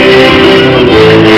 Música